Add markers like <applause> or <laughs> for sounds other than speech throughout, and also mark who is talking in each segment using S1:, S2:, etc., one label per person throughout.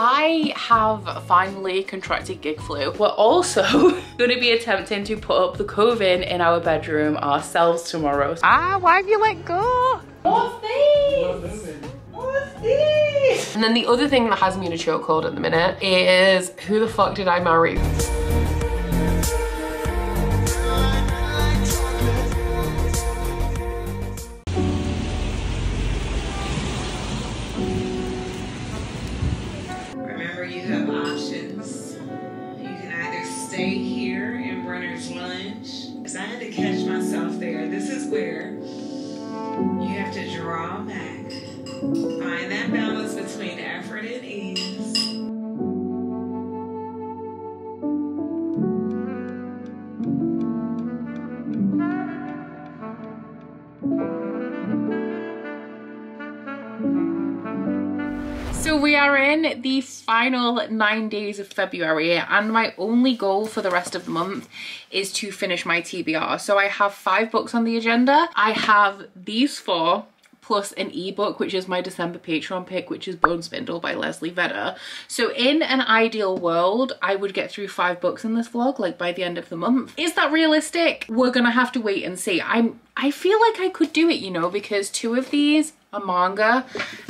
S1: I have finally contracted gig flu. We're also <laughs> going to be attempting to put up the coving in our bedroom ourselves tomorrow.
S2: Ah, why have you let go?
S1: What's this? What's this?
S2: And then the other thing that has me in a chokehold at the minute is who the fuck did I marry?
S1: Final nine days of February and my only goal for the rest of the month is to finish my TBR. So I have five books on the agenda. I have these four plus an ebook which is my December Patreon pick which is Bone Spindle by Leslie Vedder. So in an ideal world I would get through five books in this vlog like by the end of the month. Is that realistic? We're gonna have to wait and see. I'm I feel like I could do it you know because two of these a manga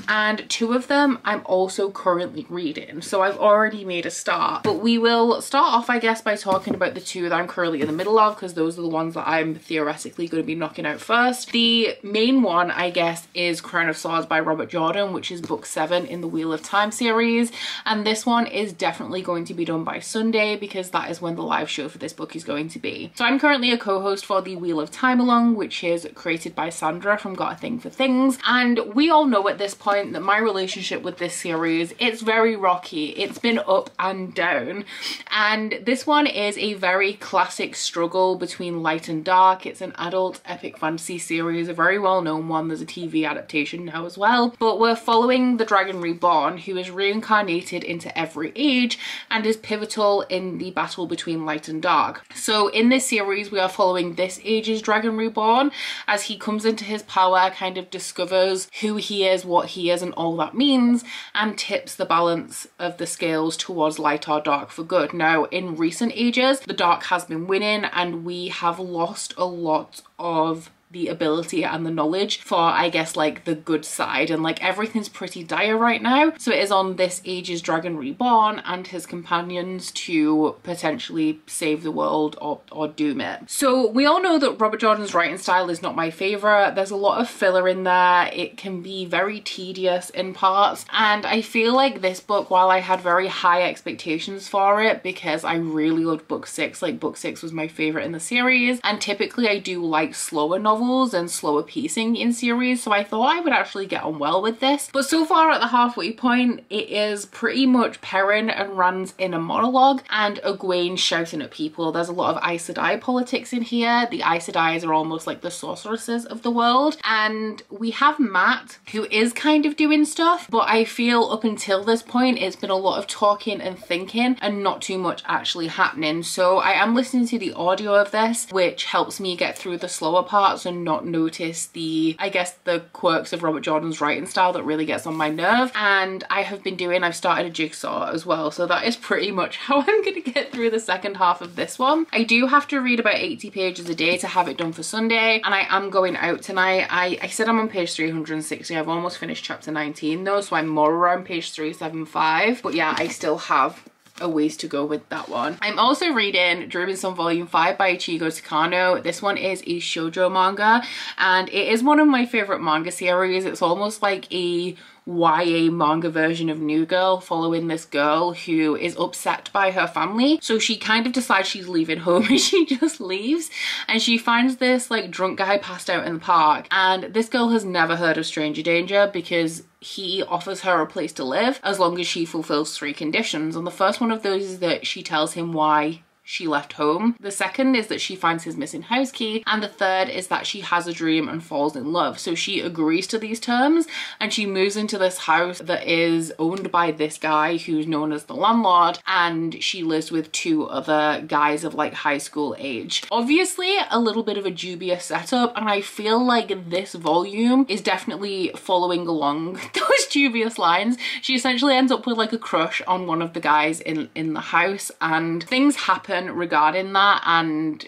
S1: and two of them I'm also currently reading so I've already made a start but we will start off I guess by talking about the two that I'm currently in the middle of because those are the ones that I'm theoretically going to be knocking out first. The main one I guess is Crown of Swords by Robert Jordan which is book seven in the Wheel of Time series and this one is definitely going to be done by Sunday because that is when the live show for this book is going to be. So I'm currently a co-host for the Wheel of Time along which is created by Sandra from Got a Thing for Things and we all know at this point that my relationship with this series, it's very rocky. It's been up and down. And this one is a very classic struggle between light and dark. It's an adult epic fantasy series, a very well-known one. There's a TV adaptation now as well. But we're following the Dragon Reborn, who is reincarnated into every age and is pivotal in the battle between light and dark. So in this series, we are following this age's Dragon Reborn as he comes into his power, kind of discovers who he is, what he is, and all that means, and tips the balance of the scales towards light or dark for good. Now, in recent ages, the dark has been winning, and we have lost a lot of the ability and the knowledge for I guess like the good side. And like everything's pretty dire right now. So it is on this age's dragon reborn and his companions to potentially save the world or, or doom it. So we all know that Robert Jordan's writing style is not my favorite. There's a lot of filler in there. It can be very tedious in parts. And I feel like this book while I had very high expectations for it because I really loved book six like book six was my favorite in the series. And typically I do like slower novels novels and slower pacing in series so I thought I would actually get on well with this. But so far at the halfway point it is pretty much Perrin and Rand's inner monologue and Egwene shouting at people. There's a lot of Aes Sedai politics in here. The Aes Sedais are almost like the sorceresses of the world. And we have Mat, who is kind of doing stuff but I feel up until this point it's been a lot of talking and thinking and not too much actually happening. So I am listening to the audio of this which helps me get through the slower parts not notice the, I guess, the quirks of Robert Jordan's writing style that really gets on my nerve. And I have been doing, I've started a jigsaw as well. So that is pretty much <laughs> how I'm going to get through the second half of this one. I do have to read about 80 pages a day to have it done for Sunday. And I am going out tonight. I, I said I'm on page 360. I've almost finished chapter 19 though. So I'm more around page 375. But yeah, I still have a ways to go with that one. I'm also reading Dreaming Sun Volume 5 by Ichigo Takano. This one is a shoujo manga and it is one of my favorite manga series. It's almost like a YA manga version of New Girl following this girl who is upset by her family. So she kind of decides she's leaving home and <laughs> she just leaves. And she finds this like drunk guy passed out in the park. And this girl has never heard of stranger danger because he offers her a place to live as long as she fulfills three conditions. And the first one of those is that she tells him why she left home. The second is that she finds his missing house key. And the third is that she has a dream and falls in love. So she agrees to these terms and she moves into this house that is owned by this guy who's known as the landlord. And she lives with two other guys of like high school age. Obviously a little bit of a dubious setup. And I feel like this volume is definitely following along <laughs> those dubious lines. She essentially ends up with like a crush on one of the guys in, in the house and things happen regarding that and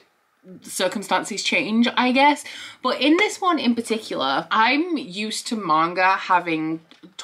S1: circumstances change I guess. But in this one in particular I'm used to manga having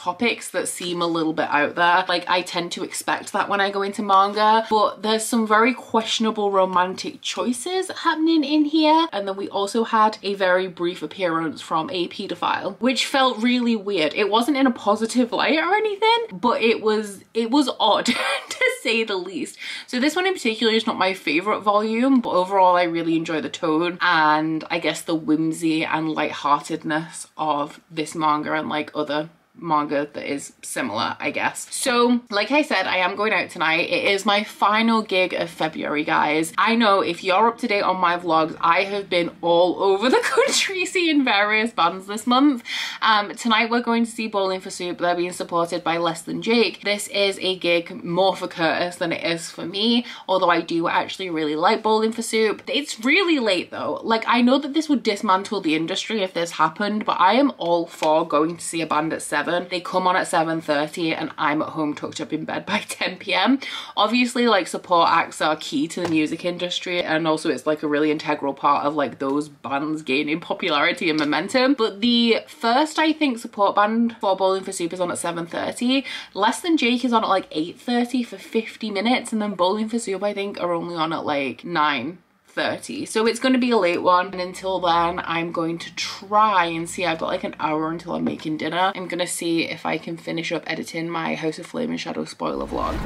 S1: topics that seem a little bit out there. Like I tend to expect that when I go into manga, but there's some very questionable romantic choices happening in here. And then we also had a very brief appearance from a pedophile, which felt really weird. It wasn't in a positive light or anything, but it was, it was odd <laughs> to say the least. So this one in particular is not my favorite volume, but overall I really enjoy the tone and I guess the whimsy and lightheartedness of this manga and like other manga that is similar, I guess. So, like I said, I am going out tonight. It is my final gig of February, guys. I know if you're up to date on my vlogs, I have been all <laughs> over the country seeing various bands this month. Um, tonight we're going to see Bowling for Soup. They're being supported by Less Than Jake. This is a gig more for Curtis than it is for me, although I do actually really like Bowling for Soup. It's really late though. Like, I know that this would dismantle the industry if this happened, but I am all for going to see a band at 7 7. They come on at 7.30 and I'm at home tucked up in bed by <laughs> 10 p.m. Obviously like support acts are key to the music industry and also it's like a really integral part of like those bands gaining popularity and momentum. But the first I think support band for Bowling for Soup is on at 7.30. Less Than Jake is on at like 8.30 for 50 minutes and then Bowling for Soup I think are only on at like 9 30 so it's going to be a late one and until then I'm going to try and see. I've got like an hour until I'm making dinner. I'm gonna see if I can finish up editing my House of Flame and Shadow spoiler vlog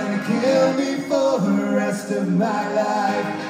S1: gonna kill me for the rest of my life.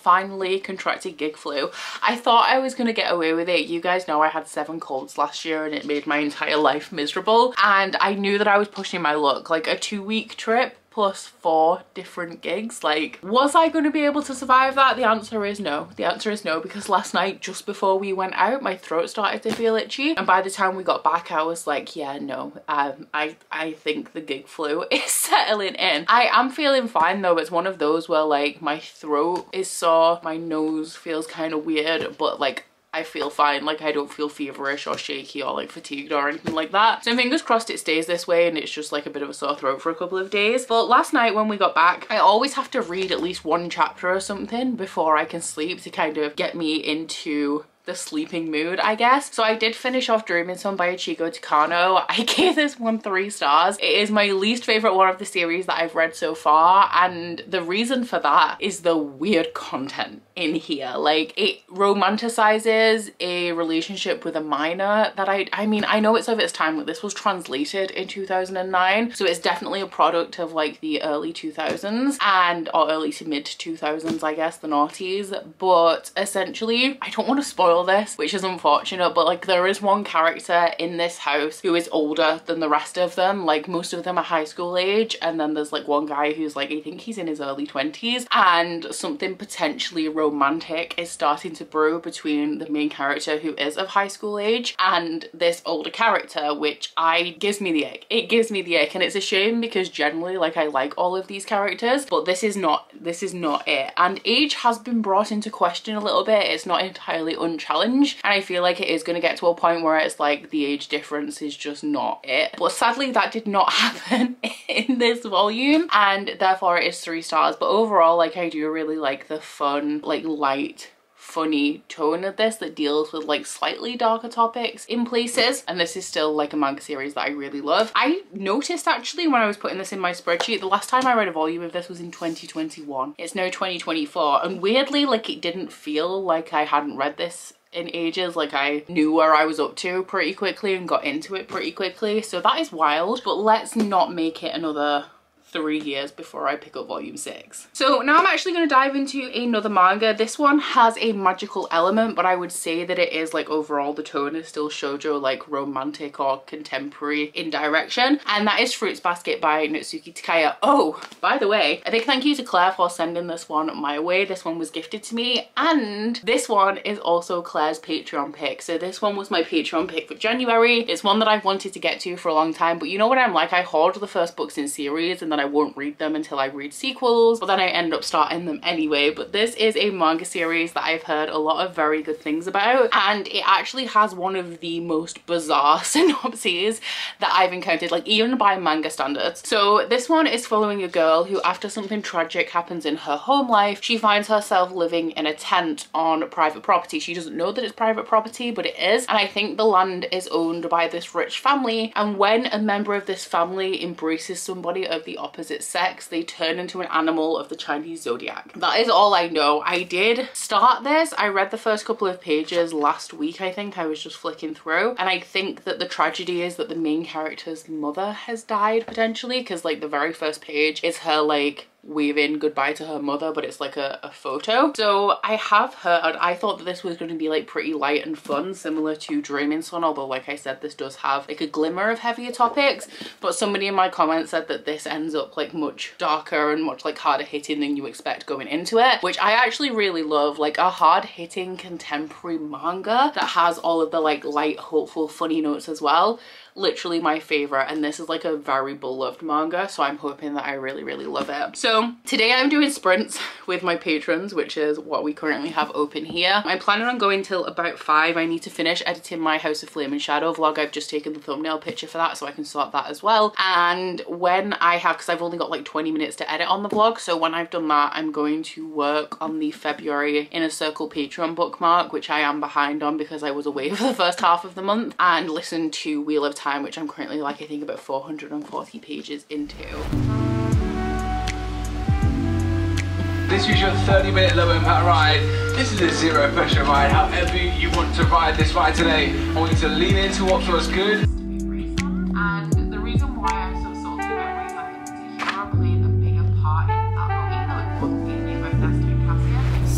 S1: Finally contracted gig flu. I thought I was gonna get away with it. You guys know I had seven colds last year and it made my entire life miserable. And I knew that I was pushing my luck. Like a two week trip plus four different gigs. Like, was I going to be able to survive that? The answer is no. The answer is no because last night, just before we went out, my throat started to feel itchy. And by the time we got back, I was like, yeah, no, um, I, I think the gig flu <laughs> is settling in. I am feeling fine though. It's one of those where like my throat is sore, my nose feels kind of weird, but like I feel fine. Like I don't feel feverish or shaky or like fatigued or anything like that. So fingers crossed it stays this way and it's just like a bit of a sore throat for a couple of days. But last night when we got back, I always have to read at least one chapter or something before I can sleep to kind of get me into the sleeping mood, I guess. So I did finish off Dreaming Sun by Ichigo Takano. <laughs> I gave this one three stars. It is my least favorite one of the series that I've read so far. And the reason for that is the weird content in here. Like it romanticizes a relationship with a minor that I, I mean, I know it's of its time, but this was translated in 2009. So it's definitely a product of like the early 2000s and or early to mid 2000s, I guess, the noughties. But essentially, I don't want to spoil this, which is unfortunate, but like there is one character in this house who is older than the rest of them. Like most of them are high school age and then there's like one guy who's like, I think he's in his early 20s and something potentially romantic is starting to brew between the main character who is of high school age and this older character, which I gives me the ick. It gives me the ick and it's a shame because generally like I like all of these characters, but this is not, this is not it. And age has been brought into question a little bit. It's not entirely unchallenged and I feel like it is going to get to a point where it's like the age difference is just not it. But sadly that did not <laughs> happen in this volume and therefore it is three stars. But overall like I do really like the fun, like light funny tone of this that deals with like slightly darker topics in places and this is still like a manga series that I really love. I noticed actually when I was putting this in my spreadsheet the last time I read a volume of this was in 2021. It's now 2024 and weirdly like it didn't feel like I hadn't read this in ages like I knew where I was up to pretty quickly and got into it pretty quickly so that is wild but let's not make it another three years before I pick up volume six. So now I'm actually going to dive into another manga. This one has a magical element, but I would say that it is like overall the tone is still shoujo like romantic or contemporary in direction. And that is Fruits Basket by Natsuki Takaya. Oh, by the way, a big thank you to Claire for sending this one my way. This one was gifted to me and this one is also Claire's Patreon pick. So this one was my Patreon pick for January. It's one that I've wanted to get to for a long time, but you know what I'm like? I hoard the first books in series and then I won't read them until I read sequels, but then I end up starting them anyway. But this is a manga series that I've heard a lot of very good things about, and it actually has one of the most bizarre <laughs> synopses that I've encountered, like even by manga standards. So this one is following a girl who, after something tragic happens in her home life, she finds herself living in a tent on private property. She doesn't know that it's private property, but it is. And I think the land is owned by this rich family. And when a member of this family embraces somebody of the opposite sex, they turn into an animal of the Chinese zodiac. That is all I know. I did start this. I read the first couple of pages last week, I think. I was just flicking through. And I think that the tragedy is that the main character's mother has died potentially because like the very first page is her like waving goodbye to her mother but it's like a, a photo. So i have heard i thought that this was going to be like pretty light and fun similar to dreaming sun although like i said this does have like a glimmer of heavier topics. But somebody in my comments said that this ends up like much darker and much like harder hitting than you expect going into it which i actually really love. Like a hard hitting contemporary manga that has all of the like light hopeful funny notes as well literally my favorite and this is like a very beloved manga so I'm hoping that I really really love it. So today I'm doing sprints with my patrons which is what we currently have open here. I'm planning on going till about 5. I need to finish editing my House of Flame and Shadow vlog. I've just taken the thumbnail picture for that so I can sort that as well and when I have because I've only got like 20 minutes to edit on the vlog so when I've done that I'm going to work on the February Inner Circle Patreon bookmark which I am behind on because I was away <laughs> for the first half of the month and listen to Wheel of Time which I'm currently like I think about 440 pages into.
S3: This is your 30 minute low impact ride. This is a zero pressure ride. However you want to ride this ride today, I want you to lean into what feels good.
S1: And the reason why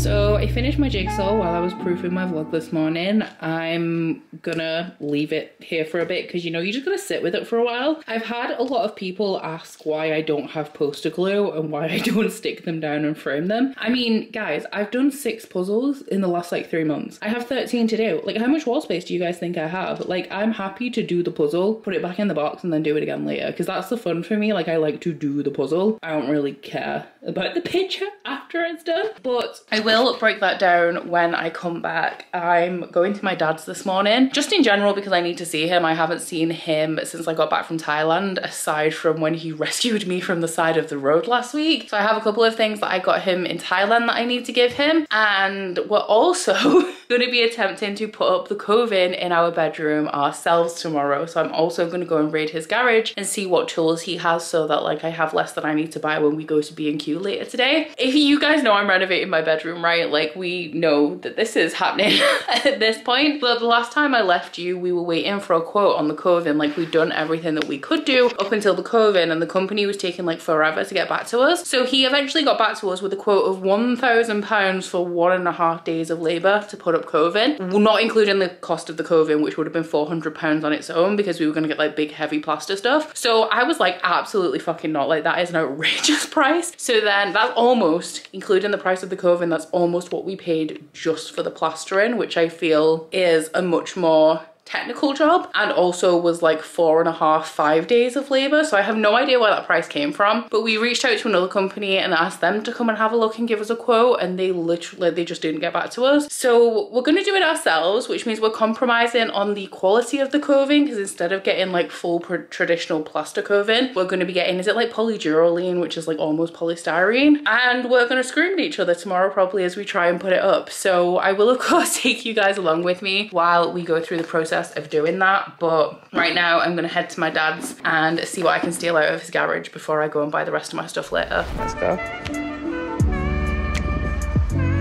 S1: So I finished my jigsaw while I was proofing my vlog this morning. I'm gonna leave it here for a bit because you know you're just gonna sit with it for a while. I've had a lot of people ask why I don't have poster glue and why I <laughs> don't stick them down and frame them. I mean guys I've done six puzzles in the last like three months. I have 13 to do. Like how much wall space do you guys think I have? Like I'm happy to do the puzzle, put it back in the box and then do it again later because that's the fun for me. Like I like to do the puzzle. I don't really care about the picture after it's done but I will break that down when I come back. I'm going to my dad's this morning just in general because I need to see him. I haven't seen him since I got back from Thailand aside from when he <laughs> rescued me from the side of the road last week. So I have a couple of things that I got him in Thailand that I need to give him and we're also <laughs> going to be attempting to put up the coving in our bedroom ourselves tomorrow. So I'm also going to go and raid his garage and see what tools he has so that like I have less than I need to buy when we go to B&Q later today. If you guys know I'm renovating my bedroom, right? Like we know that this is happening <laughs> at this point. But the last time I left you, we were waiting for a quote on the coving. Like we'd done everything that we could do up until the coving and the company was taking like forever to get back to us. So he eventually got back to us with a quote of £1,000 for one and a half days of labor to put up coving, not including the cost of the coving, which would have been 400 pounds on its own because we were going to get like big heavy plaster stuff. So I was like, absolutely fucking not. Like that is an outrageous <laughs> price. So then that's almost, including the price of the coving, that's almost what we paid just for the plastering, which I feel is a much more technical job and also was like four and a half five days of labor. So i have no idea where that price came from. But we reached out to another company and asked them to come and have a look and give us a quote and they literally they just didn't get back to us. So we're going to do it ourselves which means we're compromising on the quality of the coving because instead of getting like full traditional plaster coving we're going to be getting is it like polyduralene which is like almost polystyrene? And we're going to scream at each other tomorrow probably as we try and put it up. So i will of course <laughs> take you guys along with me while we go through the process process of doing that. But right now I'm gonna head to my dad's and see what I can steal out of his garage before I go and buy the rest of my stuff later. Let's go.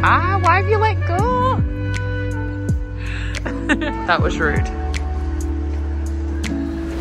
S1: Ah, why have you let go? <laughs> that was rude.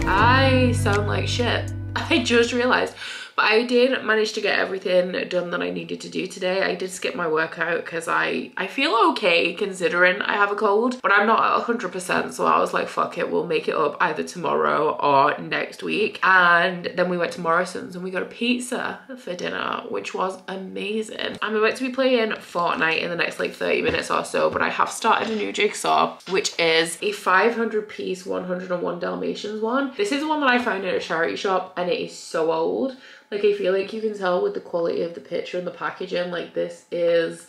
S1: I sound like shit. <laughs> I just realized but I did manage to get everything done that I needed to do today. I did skip my workout because I, I feel okay considering I have a cold, but I'm not 100%. So I was like, fuck it, we'll make it up either tomorrow or next week. And then we went to Morrison's and we got a pizza for dinner, which was amazing. I'm about to be playing Fortnite in the next like 30 minutes or so, but I have started a new jigsaw, which is a 500 piece 101 Dalmatians one. This is one that I found in a charity shop and it is so old. Like I feel like you can tell with the quality of the picture and the packaging, like this is,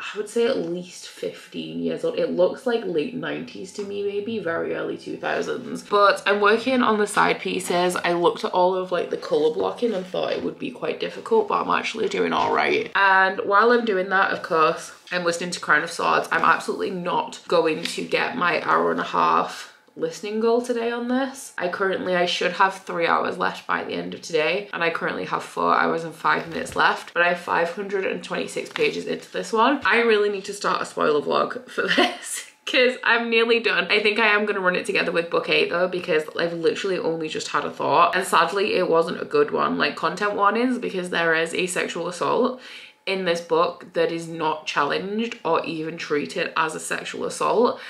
S1: I would say at least 15 years old. It looks like late 90s to me, maybe very early 2000s. But I'm working on the side pieces. I looked at all of like the color blocking and thought it would be quite difficult, but I'm actually doing all right. And while I'm doing that, of course, I'm listening to Crown of Swords. I'm absolutely not going to get my hour and a half listening goal today on this. I currently, I should have three hours left by the end of today and I currently have four hours and five minutes left, but I have 526 pages into this one. I really need to start a spoiler vlog for <laughs> this because I'm nearly done. I think I am going to run it together with book eight though because I've literally only just had a thought and sadly it wasn't a good one. Like content warnings because there is a sexual assault in this book that is not challenged or even treated as a sexual assault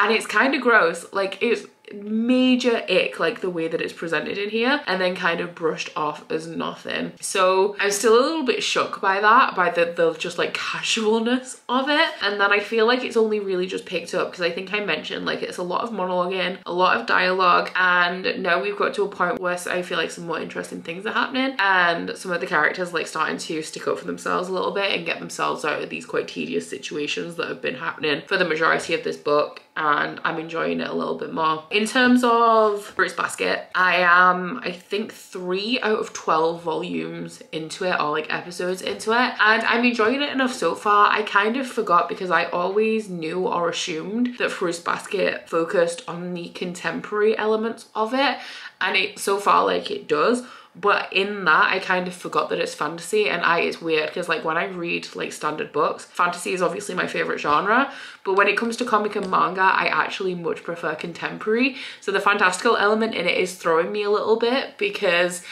S1: and it's kind of gross like it's major ick like the way that it's presented in here and then kind of brushed off as nothing. So i'm still a little bit shook by that by the, the just like casualness of it. And then i feel like it's only really just picked up because i think i mentioned like it's a lot of monologuing a lot of dialogue and now we've got to a point where i feel like some more interesting things are happening and some of the characters like starting to stick up for themselves a little bit and get themselves out of these quite tedious situations that have been happening for the majority of this book and I'm enjoying it a little bit more. In terms of Fruits Basket, I am, I think, three out of 12 volumes into it or like episodes into it. And I'm enjoying it enough so far. I kind of forgot because I always knew or assumed that Fruits Basket focused on the contemporary elements of it. And it so far like it does but in that I kind of forgot that it's fantasy and I it's weird because like when I read like standard books fantasy is obviously my favorite genre but when it comes to comic and manga I actually much prefer contemporary so the fantastical element in it is throwing me a little bit because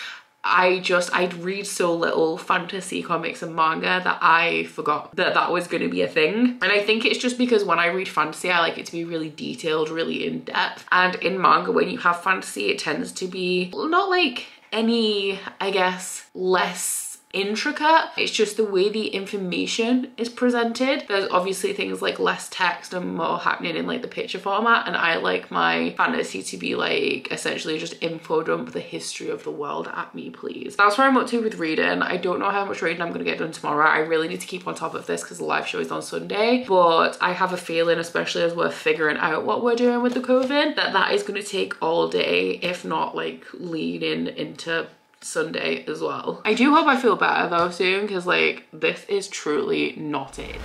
S1: I just, I'd read so little fantasy comics and manga that I forgot that that was going to be a thing. And I think it's just because when I read fantasy, I like it to be really detailed, really in depth. And in manga, when you have fantasy, it tends to be not like any, I guess, less intricate. It's just the way the information is presented. There's obviously things like less text and more happening in like the picture format and I like my fantasy to be like essentially just info dump the history of the world at me please. That's where I'm up to with reading. I don't know how much reading I'm gonna get done tomorrow. I really need to keep on top of this because the live show is on Sunday but I have a feeling especially as we're figuring out what we're doing with the coving that that is going to take all day if not like leading into Sunday as well. I do hope I feel better though soon because like this is truly not it.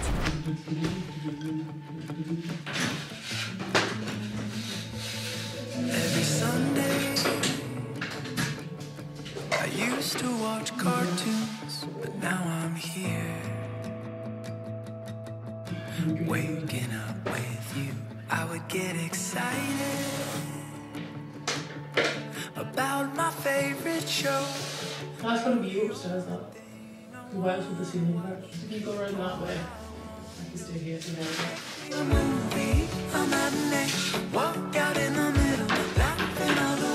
S1: Every Sunday I used to watch cartoons but now I'm here Waking up with you I would get excited show. That's gonna be upstairs, that. The wires with the ceiling If you go around that way, I can stay here
S4: a movie, a matinee. Walk out in the middle, laughing all the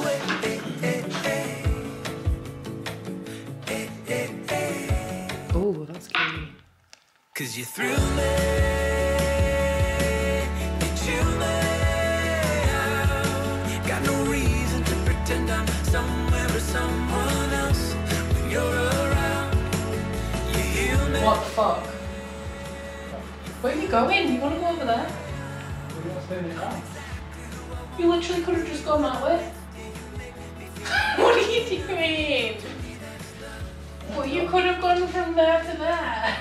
S1: What the fuck? Where are you going? You want to go over there? You literally could have just gone that way. <laughs> what are you doing? Well, you could have gone from there to there.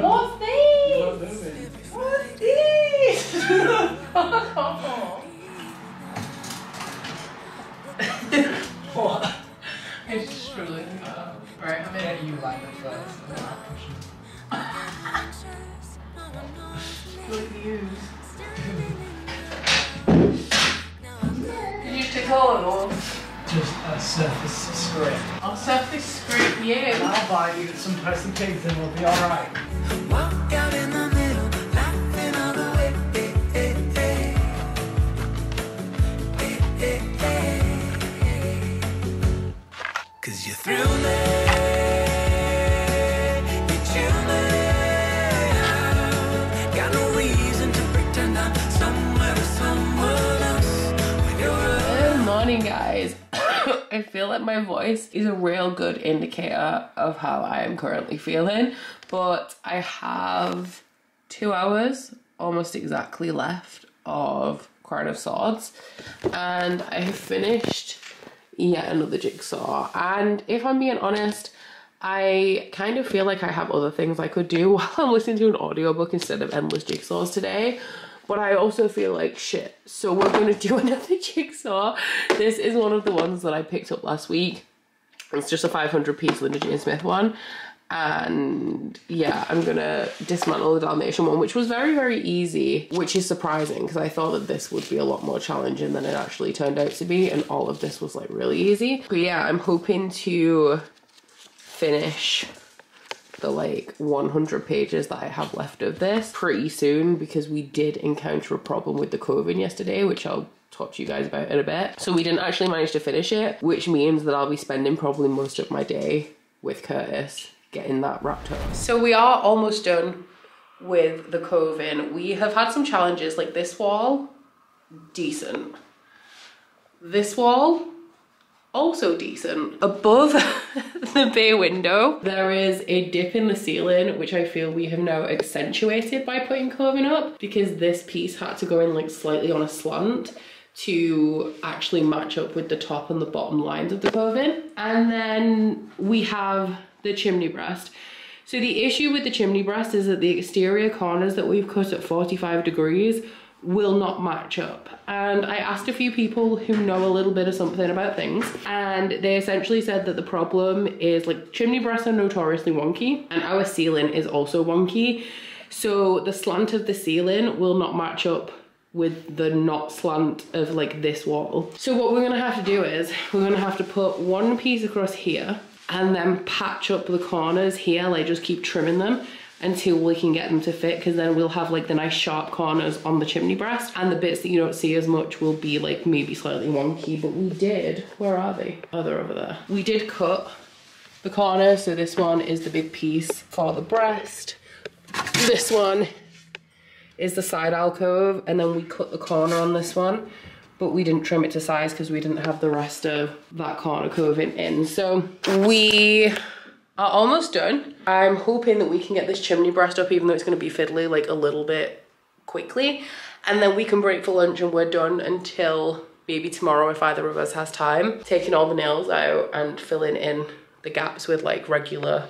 S1: What's this? What's this?
S5: What? <laughs>
S1: I'm <laughs> just struggling. Alright, I'm in.
S5: Get you like it first. and then you.
S1: Good news. Did you take all of them?
S5: Just a surface scrape.
S1: I'll surface scrape you.
S5: I'll buy you some Percy Pigs and we'll be alright.
S4: Walk out in the middle, laughing all the
S1: morning, guys. <coughs> I feel like my voice is a real good indicator of how I am currently feeling, but I have two hours almost exactly left of Crown of Swords, and I have finished yet another jigsaw. And if I'm being honest, I kind of feel like I have other things I could do <laughs> while I'm listening to an audiobook instead of endless jigsaws today. But I also feel like shit. So we're gonna do <laughs> another jigsaw. This is one of the ones that I picked up last week. It's just a 500 piece Linda Jane Smith one. And yeah, I'm gonna dismantle the Dalmatian one, which was very, very easy, which is surprising because I thought that this would be a lot more challenging than it actually turned out to be. And all of this was like really easy. But yeah, I'm hoping to finish the like 100 pages that I have left of this pretty soon because we did encounter a problem with the coving yesterday, which I'll talk to you guys about in a bit. So we didn't actually manage to finish it, which means that I'll be spending probably most of my day with Curtis getting that wrapped up. So we are almost done with the coving. We have had some challenges like this wall, decent. This wall, also decent. Above <laughs> the bay window, there is a dip in the ceiling, which I feel we have now accentuated by putting coving up because this piece had to go in like slightly on a slant to actually match up with the top and the bottom lines of the coving. And then we have the chimney breast. So the issue with the chimney breast is that the exterior corners that we've cut at 45 degrees will not match up. And I asked a few people who know a little bit of something about things, and they essentially said that the problem is like chimney breasts are notoriously wonky, and our ceiling is also wonky. So the slant of the ceiling will not match up with the not slant of like this wall. So what we're gonna have to do is we're gonna have to put one piece across here and then patch up the corners here, like just keep trimming them until we can get them to fit because then we'll have like the nice sharp corners on the chimney breast and the bits that you don't see as much will be like maybe slightly wonky but we did where are they? Oh they're over there. We did cut the corner so this one is the big piece for the breast. This one is the side alcove and then we cut the corner on this one but we didn't trim it to size because we didn't have the rest of that corner coving in. So we are almost done. I'm hoping that we can get this chimney breast up even though it's going to be fiddly like a little bit quickly and then we can break for lunch and we're done until maybe tomorrow if either of us has time. Taking all the nails out and filling in the gaps with like regular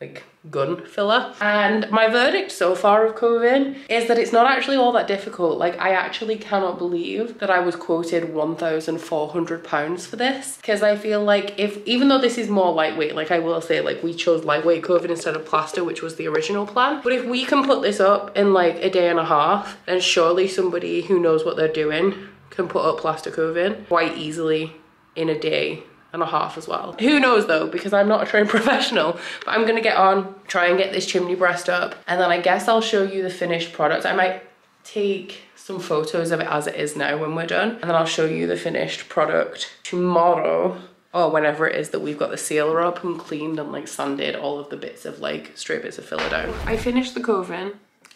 S1: like gun filler. And my verdict so far of coving is that it's not actually all that difficult. Like I actually cannot believe that I was quoted 1,400 pounds for this because I feel like if, even though this is more lightweight, like I will say like we chose lightweight coving instead of plaster, which was the original plan. But if we can put this up in like a day and a half, then surely somebody who knows what they're doing can put up plaster coving quite easily in a day and a half as well. Who knows though, because I'm not a trained <laughs> professional, but I'm gonna get on, try and get this chimney breast up, and then I guess I'll show you the finished product. I might take some photos of it as it is now when we're done, and then I'll show you the finished product tomorrow or whenever it is that we've got the sealer up and cleaned and like sanded all of the bits of like stray bits of filler down. I finished the coving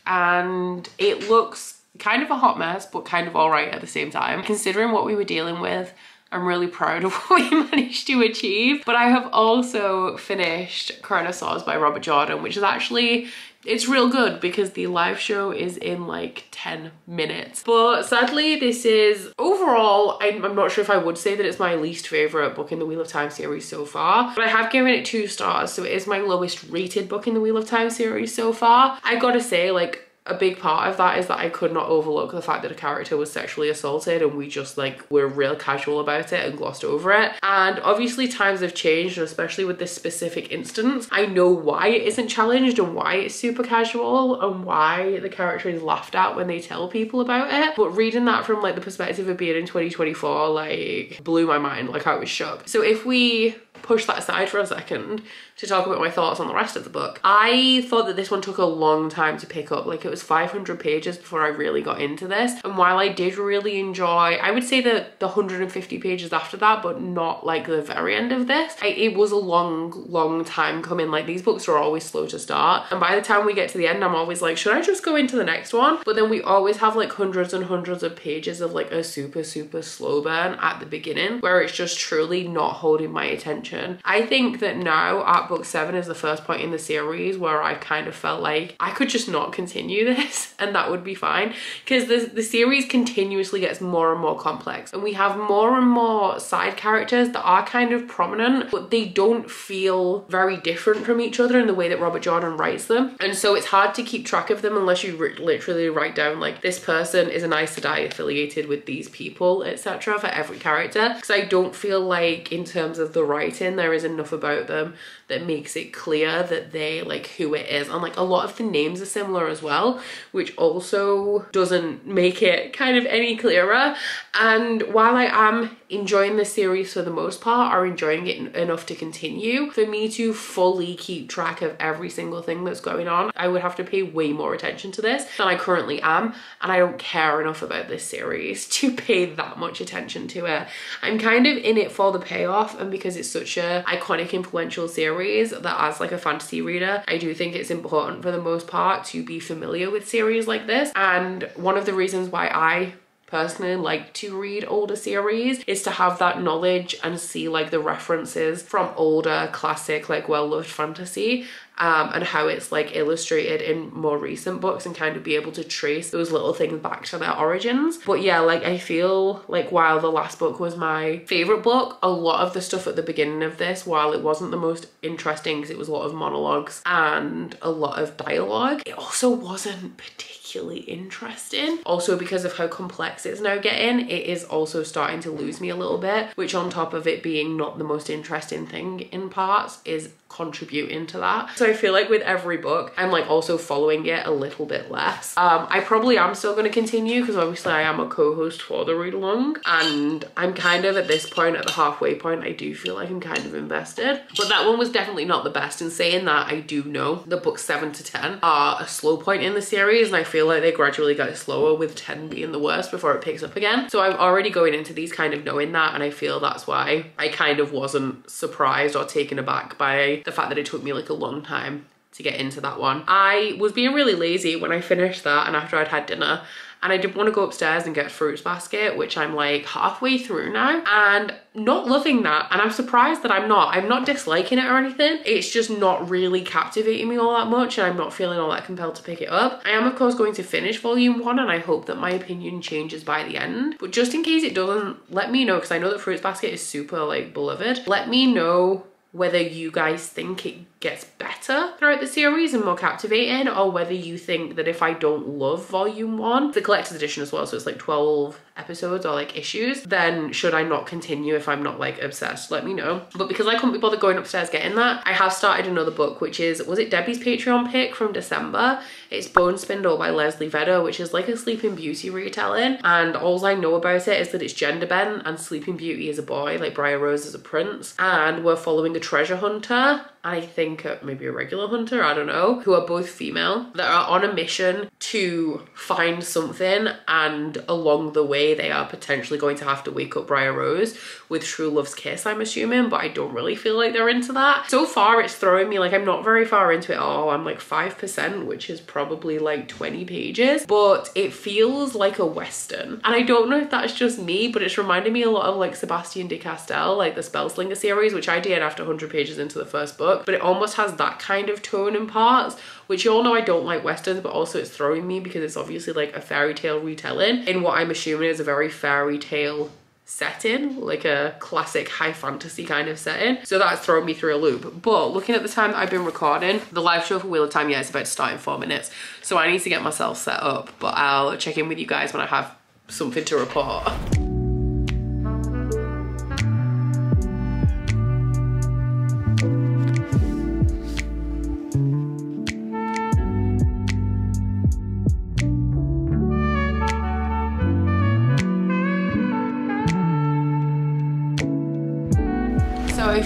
S1: and it looks kind of a hot mess, but kind of all right at the same time. Considering what we were dealing with, I'm really proud of <laughs> what we <laughs> managed to achieve. But I have also finished Crown of Swords by Robert Jordan, which is actually it's real good because the live show is in like 10 minutes. But sadly, this is overall, I'm, I'm, not sure if I would say that it's my least favorite book in the Wheel of Time series so far, but I have given it two stars. So it is my lowest rated book in the Wheel of Time series so far. I gotta say, like, a big part of that is that I could not overlook the fact that a character was sexually assaulted and we just like were real casual about it and glossed over it. And obviously times have changed, and especially with this specific instance. I know why it isn't challenged and why it's super casual and why the character is laughed at when they tell people about it. But reading that from like the perspective of being in 2024 like blew my mind, like I was shocked. So if we push that aside for a second to talk about my thoughts on the rest of the book. I thought that this one took a long time to pick up. Like it was 500 pages before I really got into this. And while I did really enjoy, I would say that the 150 pages after that, but not like the very end of this, I, it was a long, long time coming. Like these books are always slow to start. And by the time we get to the end, I'm always like, should I just go into the next one? But then we always have like hundreds and hundreds of pages of like a super, super slow burn at the beginning where it's just truly not holding my attention. I think that now at book seven is the first point in the series where I kind of felt like I could just not continue this <laughs> and that would be fine because the, the series continuously gets more and more complex and we have more and more side characters that are kind of prominent but they don't feel very different from each other in the way that Robert Jordan writes them and so it's hard to keep track of them unless you literally write down like this person is an Aes Sedai affiliated with these people etc for every character because I don't feel like in terms of the writing there is enough about them that makes it clear that they like who it is. And like a lot of the names are similar as well which also doesn't make it kind of any clearer. And while I am enjoying the series for the most part are enjoying it enough to continue. For me to fully keep track of every single thing that's going on I would have to pay way more attention to this than I currently am and I don't care enough about this series <laughs> to pay that much attention to it. I'm kind of in it for the payoff and because it's such a iconic influential series that as like a fantasy reader I do think it's important for the most part to be familiar with series like this and one of the reasons why I personally like to read older series is to have that knowledge and see like the references from older classic like well-loved fantasy um, and how it's like illustrated in more recent books and kind of be able to trace those little things back to their origins. But yeah, like I feel like while the last book was my favorite book, a lot of the stuff at the beginning of this, while it wasn't the most interesting because it was a lot of monologues and a lot of dialogue, it also wasn't particularly particularly interesting. Also because of how complex it's now getting, it is also starting to lose me a little bit, which on top of it being not the most interesting thing in parts is contributing to that. So I feel like with every book, I'm like also following it a little bit less. Um, I probably am still going to continue because obviously I am a co-host for the read along and I'm kind of at this point at the halfway point, I do feel like I'm kind of invested. But that one was definitely not the best. In saying that, I do know the books 7 to 10 are a slow point in the series and I feel like they gradually get slower with 10 being the worst before it picks up again. So I'm already going into these kind of knowing that and I feel that's why I kind of wasn't surprised or taken aback by the fact that it took me like a long time to get into that one. I was being really lazy when I finished that and after I'd had dinner and I didn't want to go upstairs and get a fruits basket, which I'm like halfway through now and not loving that. And I'm surprised that I'm not. I'm not disliking it or anything. It's just not really captivating me all that much and I'm not feeling all that compelled to pick it up. I am of course going to finish volume one and I hope that my opinion changes by the end. But just in case it doesn't, let me know because I know that fruits basket is super like beloved. Let me know whether you guys think it gets better throughout the series and more captivating or whether you think that if I don't love volume one, the collector's edition as well, so it's like 12 episodes or like issues, then should I not continue if I'm not like obsessed? Let me know. But because I couldn't be bothered going upstairs getting that, I have started another book, which is, was it Debbie's Patreon pick from December? It's Bone Spindle by Leslie Vedder, which is like a Sleeping Beauty retelling. And all I know about it is that it's gender bent and Sleeping Beauty is a boy, like Briar Rose is a prince. And we're following a treasure hunter I think uh, maybe a regular hunter, I don't know, who are both female that are on a mission to find something and along the way they are potentially going to have to wake up Briar Rose with True Love's Kiss, I'm assuming, but I don't really feel like they're into that. So far it's throwing me like I'm not very far into it all. I'm like 5%, which is probably like 20 pages, but it feels like a Western. And I don't know if that's just me, but it's reminding me a lot of like Sebastian de Castell, like the Spellslinger series, which I did after 100 pages into the first book book, but it almost has that kind of tone in parts, which you all know I don't like westerns, but also it's throwing me because it's obviously like a fairy tale retelling in what I'm assuming is a very fairy tale setting, like a classic high fantasy kind of setting. So that's thrown me through a loop. But looking at the time that I've been recording, the live show for Wheel of Time, yeah, it's about to start in four minutes. So I need to get myself set up, but I'll check in with you guys when I have something to report.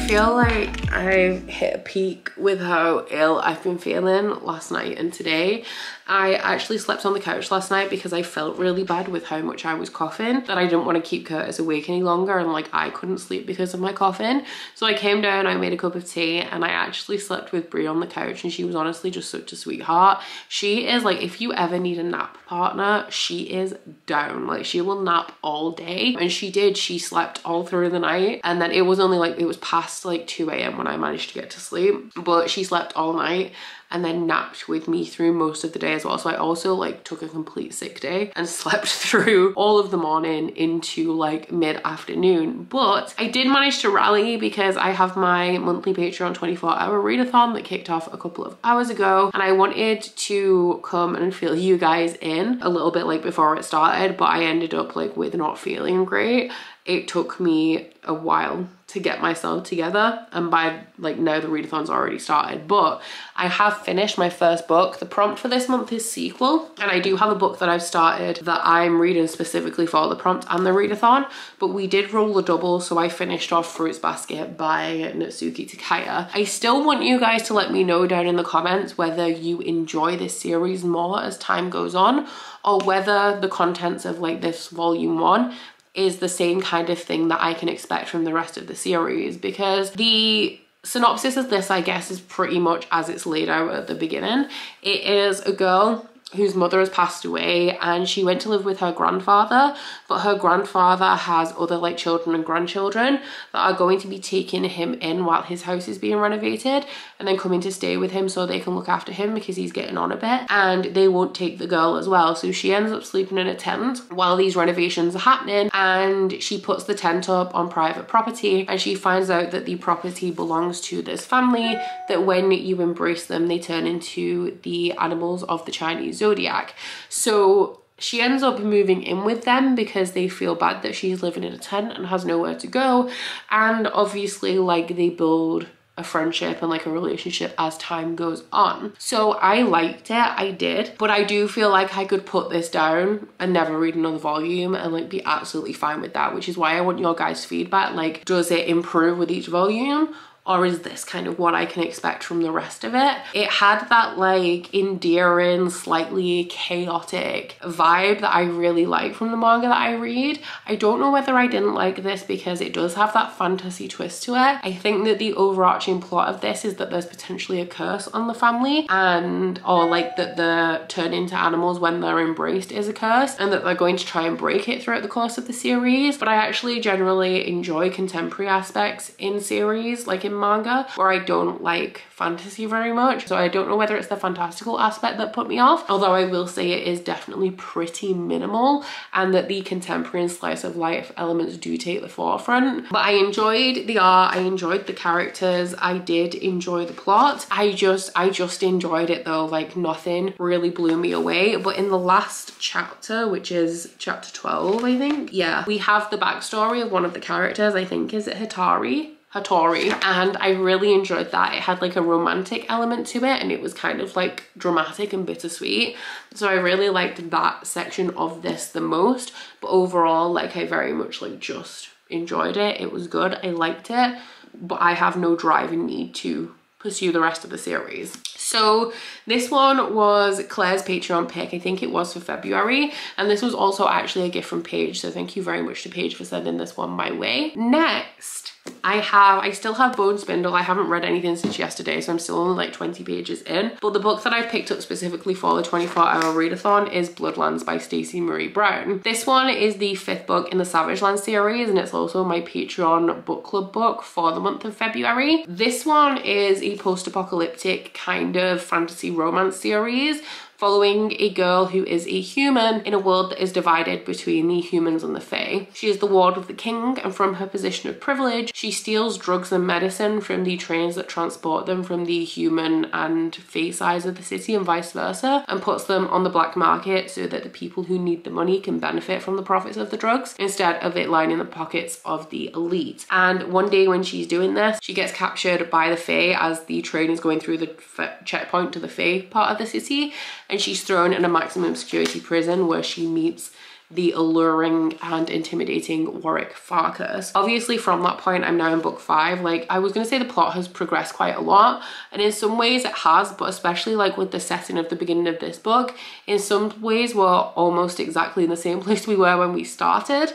S1: Feel like I've hit a peak with how ill I've been feeling last night and today. I actually slept on the couch last night because I felt really bad with how much I was coughing that I didn't want to keep Curtis awake any longer and like I couldn't sleep because of my coughing. So I came down, I made a cup of tea and I actually slept with Brie on the couch and she was honestly just such a sweetheart. She is like, if you ever need a nap partner, she is down. Like she will nap all day and she did, she slept all through the night and then it was only like, it was past like 2 a.m. when I managed to get to sleep, but she slept all night and then napped with me through most of the day as well. So I also like took a complete sick day and <laughs> slept through all of the morning into like mid-afternoon. But I did manage to rally because I have my monthly Patreon 24 hour readathon that kicked off a couple of hours ago. And I wanted to come and fill you guys in a little bit like before it started, but I ended up like with not feeling great. It took me a while to get myself together and by like now the readathon's already started but I have finished my first book. The prompt for this month is sequel and I do have a book that I've started that I'm reading specifically for the prompt and the readathon but we did roll the double so I finished off Fruits Basket by Natsuki Takaya. I still want you guys to let me know down in the comments whether you enjoy this series more as time goes on or whether the contents of like this volume one is the same kind of thing that I can expect from the rest of the series because the synopsis of this I guess is pretty much as it's laid out at the beginning. It is a girl whose mother has passed away and she went to live with her grandfather but her grandfather has other like children and grandchildren that are going to be taking him in while his house is being renovated and then coming to stay with him so they can look after him because he's getting on a bit and they won't take the girl as well so she ends up sleeping in a tent while these renovations are happening and she puts the tent up on private property and she finds out that the property belongs to this family that when you embrace them they turn into the animals of the Chinese zodiac. So she ends up moving in with them because they feel bad that she's living in a tent and has nowhere to go. And obviously, like, they build a friendship and like a relationship as time goes on. So I liked it, I did, but I do feel like I could put this down and never read another volume and like be absolutely fine with that, which is why I want your guys' feedback. Like, does it improve with each volume? Or is this kind of what I can expect from the rest of it? It had that like endearing, slightly chaotic vibe that I really like from the manga that I read. I don't know whether I didn't like this because it does have that fantasy twist to it. I think that the overarching plot of this is that there's potentially a curse on the family and or like that the turn into animals when they're embraced is a curse and that they're going to try and break it throughout the course of the series. But I actually generally enjoy contemporary aspects in series, like in in manga where I don't like fantasy very much. So I don't know whether it's the fantastical aspect that put me off. Although I will say it is definitely pretty minimal and that the contemporary and slice of life elements do take the forefront. But I enjoyed the art, I enjoyed the characters, I did enjoy the plot. I just, I just enjoyed it though. Like nothing really blew me away. But in the last chapter, which is chapter 12, I think, yeah, we have the backstory of one of the characters. I think is it Hatari? Hattori and I really enjoyed that. It had like a romantic element to it and it was kind of like dramatic and bittersweet. So I really liked that section of this the most. But overall, like I very much like just enjoyed it. It was good. I liked it. But I have no drive and need to pursue the rest of the series. So this one was Claire's Patreon pick. I think it was for February. And this was also actually a gift from Paige. So thank you very much to Paige for sending this one my way. Next, I have, I still have Bone Spindle. I haven't read anything since yesterday, so I'm still only like 20 pages in. But the book that I picked up specifically for the 24 hour readathon is Bloodlands by Stacey Marie Brown. This one is the fifth book in the Savage Land series, and it's also my Patreon book club book for the month of February. This one is a post-apocalyptic kind of fantasy romance series following a girl who is a human in a world that is divided between the humans and the Fae. She is the ward of the king, and from her position of privilege, she steals drugs and medicine from the trains that transport them from the human and Fae sides of the city and vice versa, and puts them on the black market so that the people who need the money can benefit from the profits of the drugs instead of it lining the pockets of the elite. And one day when she's doing this, she gets captured by the Fae as the train is going through the checkpoint to the Fae part of the city and she's thrown in a maximum security prison where she meets the alluring and intimidating Warwick Farkas. Obviously from that point I'm now in book five like I was gonna say the plot has progressed quite a lot and in some ways it has but especially like with the setting of the beginning of this book in some ways we're almost exactly in the same <laughs> place we were when we started.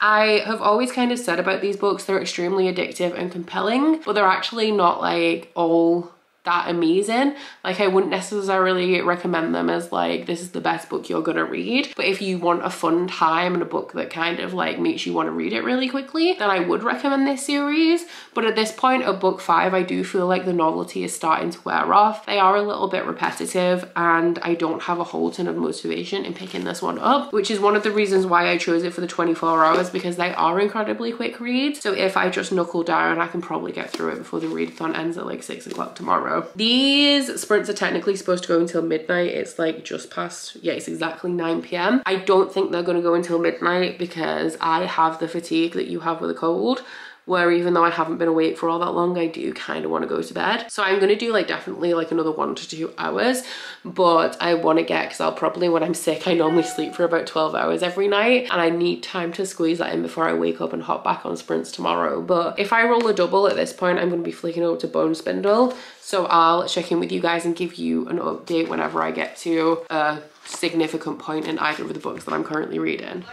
S1: I have always kind of said about these books they're extremely addictive and compelling but they're actually not like all that amazing. Like I wouldn't necessarily recommend them as like this is the best book you're gonna read. But if you want a fun time and a book that kind of like makes you want to read it really quickly, then I would recommend this series. But at this point of book five, I do feel like the novelty is starting to wear off. They are a little bit repetitive and I don't have a whole ton of motivation in picking this one up, which is one of the reasons why I chose it for the 24 hours because they are incredibly quick reads. So if I just knuckle down, I can probably get through it before the readathon ends at like six o'clock tomorrow. These sprints are technically supposed to go until midnight. It's like just past, yeah, it's exactly 9 p.m. I don't think they're gonna go until midnight because I have the fatigue that you have with a cold where even though I haven't been awake for all that long, I do kind of want to go to bed. So I'm going to do like definitely like another one to two hours, but I want to get, because I'll probably, when I'm sick, I normally sleep for about 12 hours every night and I need time to squeeze that in before I wake up and hop back on sprints tomorrow. But if I roll a double at this point, I'm going to be flicking over to Bone Spindle. So I'll check in with you guys and give you an update whenever I get to a significant point in either of the books that I'm currently reading.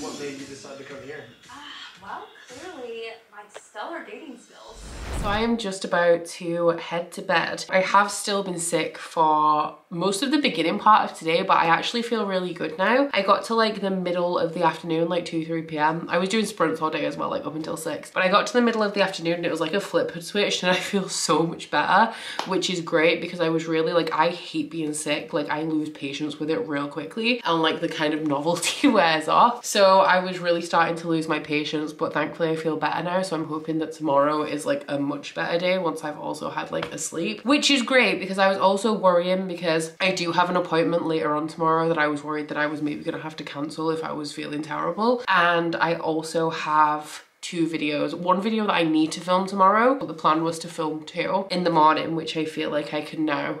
S5: What made you decide to come here?
S6: Ah, Well, clearly my stellar dating skills.
S1: So I am just about to head to bed. I have still been sick for most of the beginning part of today, but I actually feel really good now. I got to like the middle of the afternoon, like 2, 3 p.m. I was doing sprints all day as well, like up until 6. But I got to the middle of the afternoon and it was like a flip had switched and <laughs> I feel so much better, which is great because I was really like, I hate being sick. Like I lose patience with it real quickly and like the kind of <laughs> novelty <laughs> wears off. So I was really starting to lose my patience, but thankfully I feel better now. So I'm hoping that tomorrow is like a much better day once I've also had like a sleep, which is great because I was also worrying because I do have an appointment later on tomorrow that I was worried that I was maybe gonna have to cancel if I was feeling terrible. And I also have two videos. One video that I need to film tomorrow, but the plan was to film two in the morning, which I feel like I can now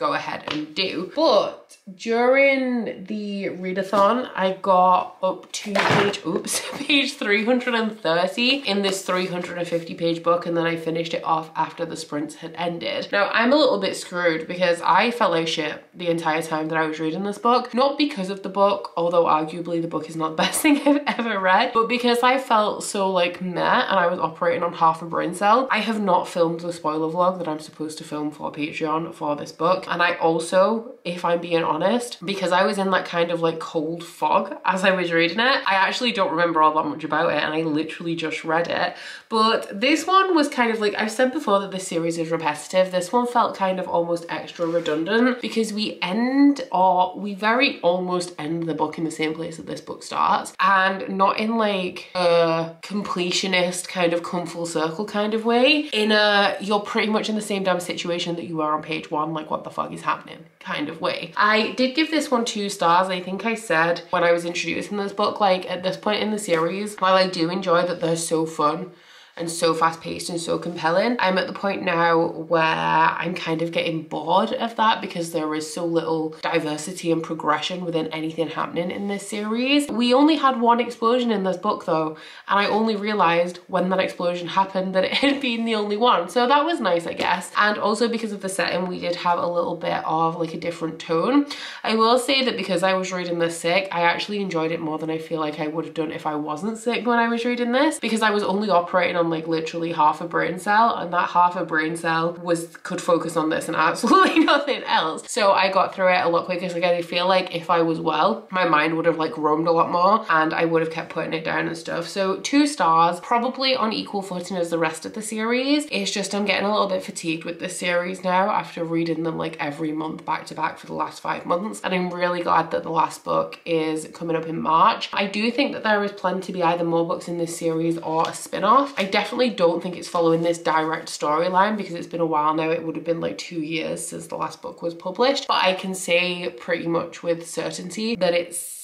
S1: go ahead and do. But during the readathon, I got up to page, oops, <laughs> page 330 in this 350 page book and then I finished it off after the sprints had ended. Now I'm a little bit screwed because I felt like shit the entire time that I was reading this book. Not because of the book, although arguably the book is not the <laughs> best thing I've ever read, but because I felt so like meh and I was operating on half a brain cell. I have not filmed the spoiler vlog that I'm supposed to film for Patreon for this book And I also, if I'm being honest, because I was in that kind of like cold fog as I was reading it, I actually don't remember all that much about it and I literally just read it. But this one was kind of like, I've said before that this series is repetitive. This one felt kind of almost extra redundant because we end or we very almost end the book in the same place that this book starts and not in like a completionist kind of come full circle kind of way. In a, you're pretty much in the same damn situation that you were on page one, like what the fuck is happening kind of way. I did give this one two stars. I think I said when I was introducing this book, like at this point in the series, while I do enjoy that they're so fun, and so fast paced and so compelling. I'm at the point now where I'm kind of getting bored of that because there is so little diversity and progression within anything happening in this series. We only had one explosion in this book though, and I only realized when that explosion happened that it had been the only one. So that was nice, I guess. And also because of the setting, we did have a little bit of like a different tone. I will say that because I was reading this sick, I actually enjoyed it more than I feel like I would have done if I wasn't sick when I was reading this because I was only operating on like literally half a brain cell and that half a brain cell was could focus on this and <laughs> absolutely nothing else. So I got through it a lot quicker. So again, I feel like if I was well, my mind would have like roamed a lot more and I would have kept putting it down and stuff. So two stars, probably on equal footing as the rest of the series. It's just I'm getting a little bit fatigued with this series now after reading them like every month back to back for the last five months. And I'm really glad that the last book is coming up in March. I do think that there is plenty to be either more books in this series or a spin-off. I definitely don't think it's following this direct storyline because it's been a while now. It would have been like two years since the last book was published. But I can say pretty much with certainty that it's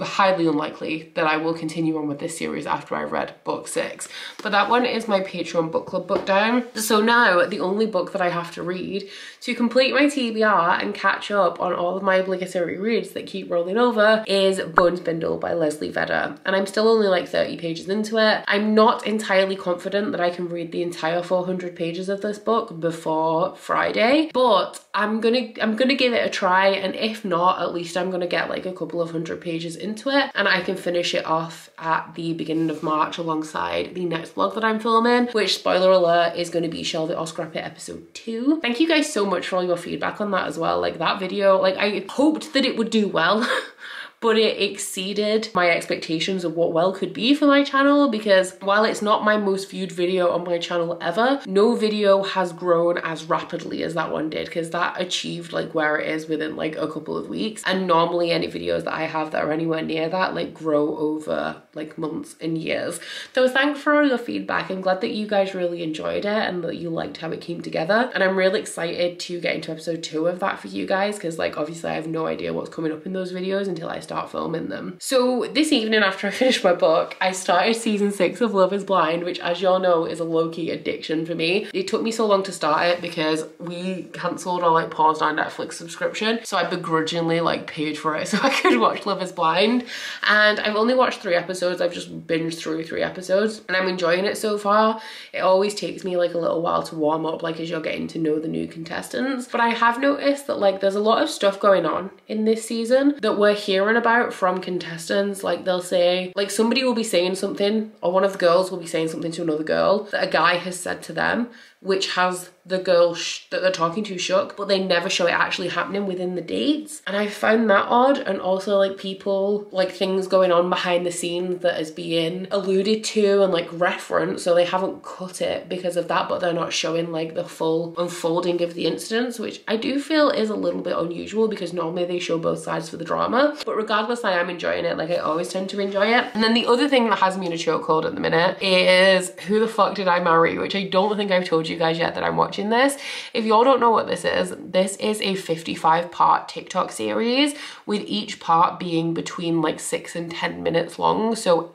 S1: highly unlikely that I will continue on with this series after I've read book six. But that one is my Patreon book club book down. So now the only book that I have to read to complete my TBR and catch up on all of my obligatory reads that keep rolling over is Bone Spindle by Leslie Vedder. And I'm still only like 30 pages into it. I'm not entirely confident that I can read the entire 400 pages of this book before Friday, but I'm gonna I'm gonna give it a try and if not, at least I'm gonna get like a couple of hundred pages into it and I can finish it off at the beginning of March alongside the next vlog that I'm filming, which spoiler alert is going to be Shelve It or Scrap It episode 2. Thank you guys so much for all your feedback on that as well. Like that video, like I hoped that it would do well. <laughs> but it exceeded my expectations of what well could be for my channel because while it's not my most viewed video on my channel ever, no video has grown as rapidly as that one did because that achieved like where it is within like a couple of weeks. And normally any videos that I have that are anywhere near that like grow over like months and years. So thanks for all your feedback. I'm glad that you guys really enjoyed it and that you liked how it came together. And I'm really excited to get into episode two of that for you guys because like obviously I have no idea what's coming up in those videos until I start filming them. So this evening after I <laughs> finished my book, I started season six of Love is Blind, which as y'all know is a low-key addiction for me. It took me so long to start it because we cancelled or like paused our Netflix subscription. So I begrudgingly like paid for it <laughs> so I could watch Love is Blind. And I've only watched three episodes. I've just binged through three episodes and I'm enjoying it so far. It always takes me like a little while to warm up like as you're getting to know the new contestants. But I have noticed that like there's a lot of stuff going on in this season that we're hearing about from contestants. Like they'll say, like somebody will be saying something or one of the girls will be saying something to another girl that a guy has said to them which has the girl that they're talking to shook, but they never show it actually happening within the dates. And I found that odd. And also like people, like things going on behind the scenes that is being alluded to and like referenced. So they haven't cut it because of that, but they're not showing like the full unfolding of the incidents, which I do feel is a little bit unusual because normally they show both sides for the drama. But regardless, I am enjoying it. Like I always tend to enjoy it. And then the other thing that has me in a chokehold at the minute is Who the Fuck Did I Marry? Which I don't think I've told you guys yet that I'm watching this. If y'all don't know what this is, this is a 55 part TikTok series with each part being between like six and 10 minutes long. So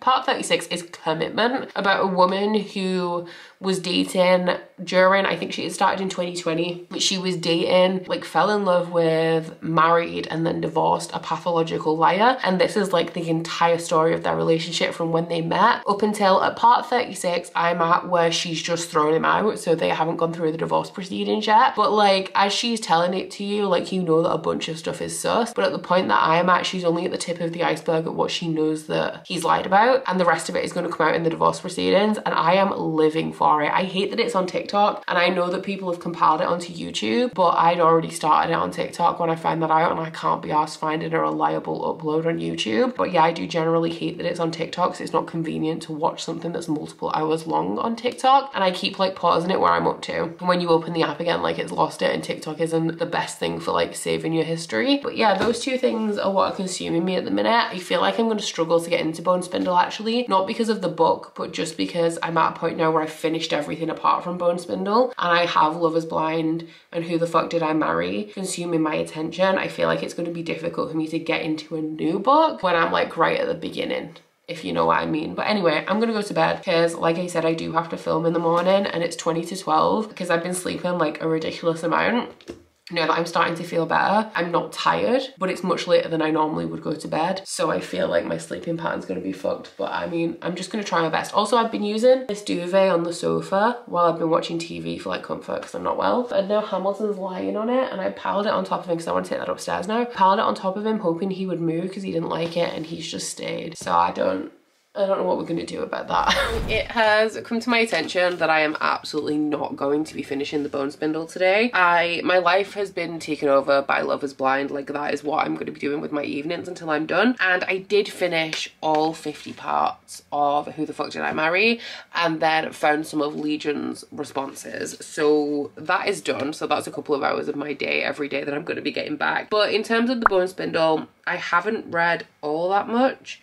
S1: part 36 is commitment about a woman who was dating during i think she started in 2020 but she was dating like fell in love with married and then divorced a pathological liar. And this is like the entire story of their relationship from when they met. Up until at part 36 i'm at where she's just thrown him out so they haven't gone through the divorce proceedings yet. But like as she's telling it to you like you know that a bunch of stuff is sus. But at the point that i am at she's only at the tip of the iceberg at what she knows that that he's lied about and the rest of it is going to come out in the divorce proceedings and I am living for it. I hate that it's on TikTok and I know that people have compiled it onto YouTube but I'd already started it on TikTok when I found that out and I can't be asked finding a reliable upload on YouTube. But yeah, I do generally hate that it's on TikTok so it's not convenient to watch something that's multiple hours long on TikTok and I keep like pausing it where I'm up to. And when you open the app again like it's lost it and TikTok isn't the best thing for like saving your history. But yeah, those two things are what are consuming me at the minute. I feel like I'm going to struggle to get into Bone Spindle actually, not because of the book, but just because I'm at a point now where I've finished everything apart from Bone Spindle and I have Love is Blind and Who the Fuck Did I Marry consuming my attention. I feel like it's going to be difficult for me to get into a new book when I'm like right at the beginning if you know what I mean. But anyway, I'm gonna go to bed because like I said, I do have to film in the morning and it's 20 to 12 because I've been sleeping like a ridiculous amount now that I'm starting to feel better, I'm not tired, but it's much later than I normally would go to bed. So I feel like my sleeping pattern's gonna be fucked. But I mean, I'm just gonna try my best. Also, I've been using this duvet on the sofa while I've been watching TV for like comfort because I'm not well. And now Hamilton's lying on it and I piled it on top of him because I want to take that upstairs now. Piled it on top of him hoping he would move because he didn't like it and he's just stayed. So I don't I don't know what we're going to do about that. <laughs> it has come to my attention that I am absolutely not going to be finishing the bone spindle today. I My life has been taken over by Love is Blind. Like that is what I'm going to be doing with my evenings until I'm done. And I did finish all 50 parts of Who the Fuck Did I Marry? And then found some of Legion's responses. So that is done. So that's a couple of hours of my day every day that I'm going to be getting back. But in terms of the bone spindle, I haven't read all that much.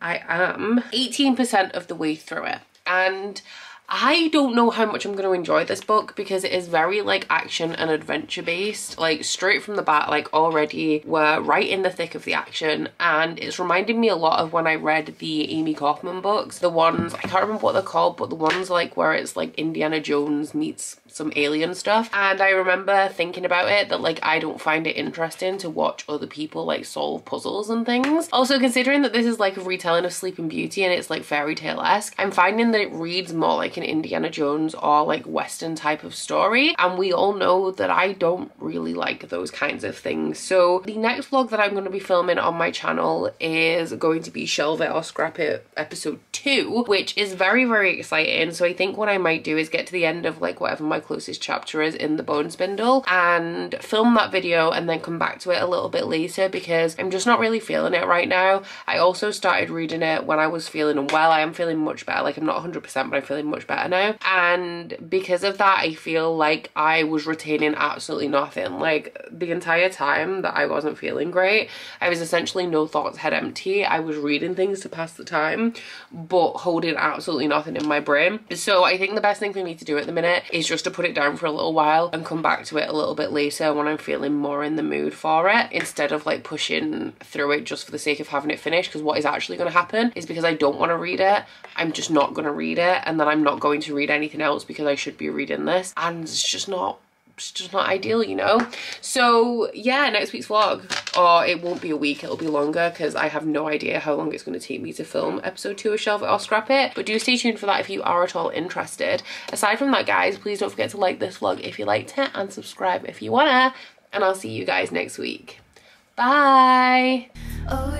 S1: I am 18% of the way through it. And I don't know how much I'm going to enjoy this book because it is very like action and adventure based. Like straight from the bat like already we're right in the thick of the action. And it's reminding me a lot of when I read the Amie Kaufman books. The ones I can't remember what they're called but the ones like where it's like Indiana Jones meets some alien stuff. And I remember thinking about it that like I don't find it interesting to watch other people like solve puzzles and things. Also considering that this is like a retelling of Sleeping Beauty and it's like fairy tale-esque I'm finding that it reads more like an Indiana Jones or like western type of story. And we all know that I don't really like those kinds of things. So the next vlog that I'm going to be filming on my channel is going to be Shelve It or Scrap It episode 2 which is very very exciting. So I think what I might do is get to the end of like whatever my closest chapter is in the bone spindle and film that video and then come back to it a little bit later because I'm just not really feeling it right now. I also started reading it when I was feeling unwell. I am feeling much better. Like I'm not 100% but I'm feeling much better now. And because of that I feel like I was retaining absolutely nothing. Like the entire time that I wasn't feeling great I was essentially no thoughts head empty. I was reading things to pass the time but holding absolutely nothing in my brain. So I think the best thing for me to do at the minute is just to put it down for a little while and come back to it a little bit later when I'm feeling more in the mood for it instead of like pushing through it just for the sake of having it finished because what is actually going to happen is because I don't want to read it I'm just not going to read it and then I'm not going to read anything else because I should be reading this and it's just not it's just not ideal, you know? So yeah, next week's vlog, or it won't be a week, it'll be longer because I have no idea how long it's going to take me to film episode two of Shelve It or Scrap It. But do stay tuned for that if you are at all interested. Aside from that, guys, please don't forget to like this vlog if you liked it and subscribe if you wanna. And I'll see you guys next week. Bye!
S7: Oh,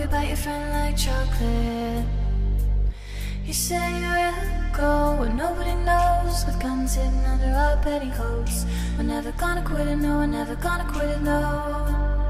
S7: you say you'll go when nobody knows. With guns hidden under our petticoats. We're never gonna quit it, no, we're never gonna quit it, no.